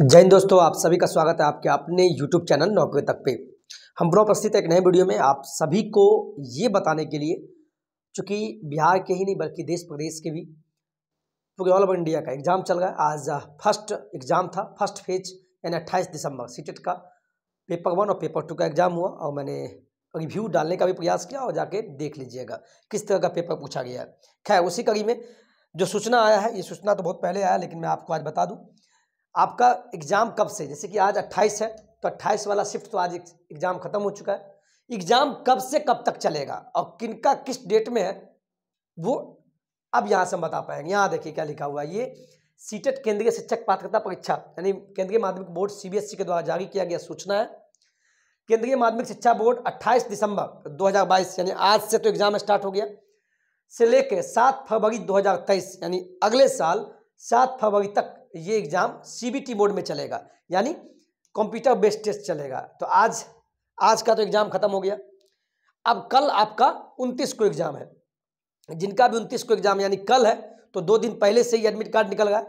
जय हिंद दोस्तों, आप सभी का स्वागत है आपके अपने यूट्यूब चैनल नौकरी तक पे। हम उपस्थित एक नए वीडियो में आप सभी को ये बताने के लिए, चूँकि बिहार के ही नहीं, बल्कि देश प्रदेश के भी, पूरे ऑल ओवर इंडिया का एग्ज़ाम चल रहा है। आज फ़र्स्ट एग्ज़ाम था फ़र्स्ट फ़ेज़ यानी अट्ठाईस दिसंबर सीटेट का पेपर वन और पेपर टू का एग्ज़ाम हुआ, और मैंने रिव्यू डालने का भी प्रयास किया, और जाके देख लीजिएगा, किस तरह का पेपर पूछा गया है। खैर, उसी कड़ी में जो सूचना आया है, ये सूचना तो बहुत पहले आया, लेकिन मैं आपको आज बता दूँ आपका एग्ज़ाम कब से? जैसे कि आज 28 है तो 28 वाला शिफ्ट तो आज एग्ज़ाम ख़त्म हो चुका है। एग्ज़ाम कब से कब तक चलेगा और किनका किस डेट में है, वो अब यहाँ से हम बता पाएँगे। यहाँ देखिए क्या लिखा हुआ है, ये सीटेट केंद्रीय शिक्षक पात्रता परीक्षा, यानी केंद्रीय माध्यमिक बोर्ड सीबीएसई के द्वारा जारी किया गया सूचना है। केंद्रीय माध्यमिक शिक्षा बोर्ड 28 दिसंबर 2022 यानी आज से तो एग्ज़ाम स्टार्ट हो गया, से लेकर 7 फरवरी 2023 यानी अगले साल 7 फरवरी तक ये एग्ज़ाम सीबीटी मोड में चलेगा, यानी कंप्यूटर बेस्ड टेस्ट चलेगा। तो आज आज का तो एग्ज़ाम ख़त्म हो गया। अब कल आपका उनतीस को एग्ज़ाम है। जिनका भी उनतीस को एग्ज़ाम यानी कल है तो दो दिन पहले से ही एडमिट कार्ड निकल गया।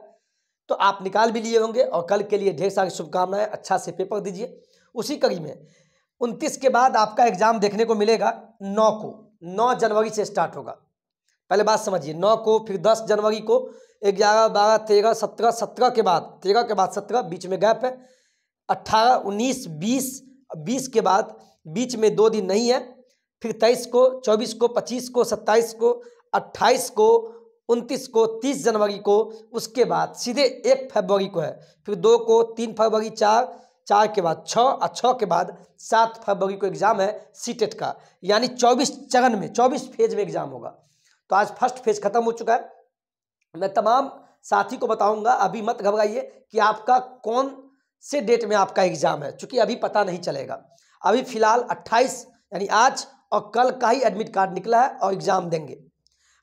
तो आप निकाल भी लिए होंगे और कल के लिए ढेर सारी शुभकामनाएँ अच्छा से पेपर दीजिए। उसी कड़ी में, उनतीस के बाद आपका एग्ज़ाम देखने को मिलेगा नौ को। नौ जनवरी से स्टार्ट होगा। पहले बात समझिए, नौ को, फिर दस जनवरी को ग्यारह, बारह, तेरह, सत्रह सत्रह के बाद, तेरह के बाद सत्रह, बीच में गैप है। अट्ठारह उन्नीस, बीस बीस के बाद बीच में दो दिन नहीं है। फिर तेईस को, चौबीस को, पच्चीस को, सत्ताईस को, अट्ठाईस को, उनतीस को, तीस जनवरी को, उसके बाद सीधे एक फरवरी को है। फिर दो को, तीन फरवरी, चार चार के बाद छः और छः के बाद सात फरवरी को एग्ज़ाम है सीटेट का। यानी चौबीस चरण में, चौबीस फ़ेज़ में एग्ज़ाम होगा। तो आज फ़र्स्ट फ़ेज़ खत्म हो चुका है। मैं तमाम साथी को बताऊँगा, अभी मत घबराइए कि आपका कौन से डेट में आपका एग्ज़ाम है, चूँकि अभी पता नहीं चलेगा। अभी फ़िलहाल 28 यानी आज और कल का ही एडमिट कार्ड निकला है और एग्ज़ाम देंगे।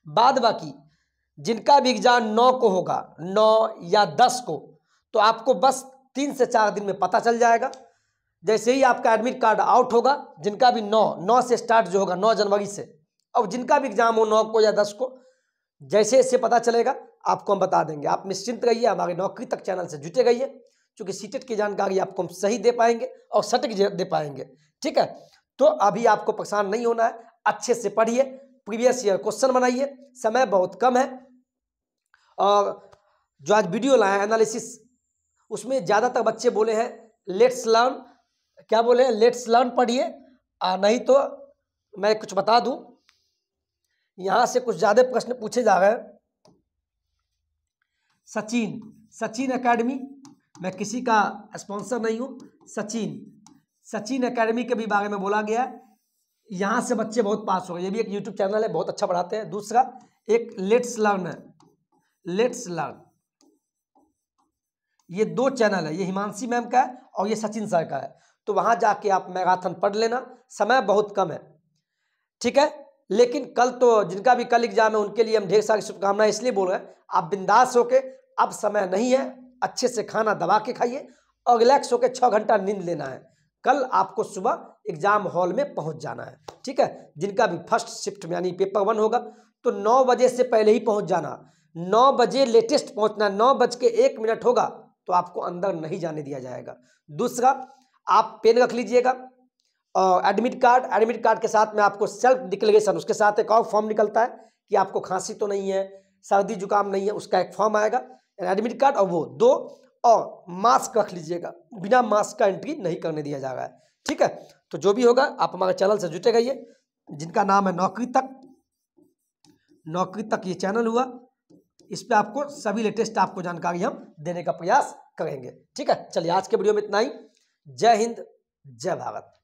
बाद बाकी, जिनका भी एग्ज़ाम नौ को होगा, नौ या दस को तो आपको बस तीन से चार दिन में पता चल जाएगा। जैसे ही आपका एडमिट कार्ड आउट होगा, जिनका भी नौ नौ से स्टार्ट जो होगा, नौ जनवरी से, और जिनका भी एग्ज़ाम हो नौ को या दस को जैसे जैसे पता चलेगा, आपको हम बता देंगे। आप निश्चिंत रहिए, हमारे नौकरी तक चैनल से जुटे रहिए, क्योंकि सीटेट की जानकारी आपको हम सही दे पाएँगे और सटीक दे पाएँगे। ठीक है? तो अभी आपको परेशान नहीं होना है, अच्छे से पढ़िए, प्रीवियस ईयर क्वेश्चन बनाइए, समय बहुत कम है और जो आज वीडियो लाए एनालिसिस, उसमें ज़्यादातर बच्चे बोले हैं, लेट्स लर्न। क्या बोले हैं? लेट्स लर्न पढ़िए। नहीं तो मैं कुछ बता दूँ यहाँ से कुछ ज़्यादा प्रश्न पूछे जा रहे हैं। सचिन सचिन एकेडमी मैं किसी का स्पॉन्सर नहीं हूँ। सचिन सचिन एकेडमी के भी बारे में बोला गया है। यहाँ से बच्चे बहुत पास हो गए ये भी एक यूट्यूब चैनल है, बहुत अच्छा पढ़ाते हैं। दूसरा, एक लेट्स लर्न है। लेट्स लर्न ये दो चैनल है, ये हिमांशी मैम का है और ये सचिन सर का है। तो वहाँ जाके आप मैराथन पढ़ लेना। समय बहुत कम है। ठीक है? लेकिन कल तो जिनका भी कल एग्ज़ाम है, उनके लिए हम ढेर सारी शुभकामनाएँ इसलिए बोल रहे हैं। आप बिंदास होके, अब समय नहीं है, अच्छे से खाना दबा के खाइए और रिलैक्स होकर छः घंटा नींद लेना है। कल आपको सुबह एग्ज़ाम हॉल में पहुँच जाना है, ठीक है? जिनका भी फ़र्स्ट शिफ्ट में, यानी पेपर वन होगा तो नौ बजे से पहले ही पहुँच जाना। नौ बजे लेटेस्ट पहुँचना, नौ बज के एक मिनट होगा तो आपको अंदर नहीं जाने दिया जाएगा। दूसरा, आप पेन रख लीजिएगा एडमिट कार्ड एडमिट कार्ड के साथ में आपको सेल्फ डिक्लेरेशन उसके साथ एक और फॉर्म निकलता है कि आपको खांसी तो नहीं है, सर्दी जुकाम नहीं है, उसका एक फॉर्म आएगा एडमिट कार्ड और वो दो, और मास्क रख लीजिएगा, बिना मास्क का एंट्री नहीं करने दिया जा रहा है, ठीक है? तो जो भी होगा, आप हमारे चैनल से जुटे गइए जिनका नाम है नौकरी तक नौकरी तक ये चैनल हुआ, इस पर आपको सभी लेटेस्ट आपको जानकारी हम देने का प्रयास करेंगे, ठीक है? चलिए आज के वीडियो में इतना ही, जय हिंद, जय भारत।